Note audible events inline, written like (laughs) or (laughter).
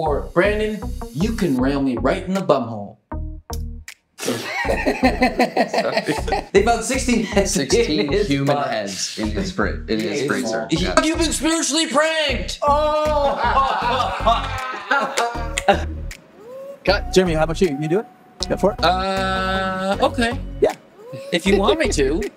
Or Brandon, you can rail me right in the bumhole. (laughs) they found 16 heads. 16 human butt. heads in his fri- in his freezer. Yeah. You've been spiritually pranked. Oh! (laughs) Cut. Jeremy, how about you? You do it? Go for it. Uh, okay. Yeah. If you want me to. (laughs)